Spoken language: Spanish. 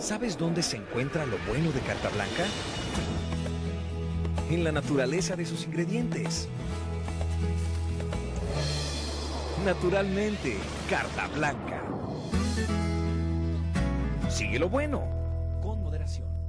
¿Sabes dónde se encuentra lo bueno de carta blanca? En la naturaleza de sus ingredientes. Naturalmente, carta blanca. Sigue lo bueno Con moderación.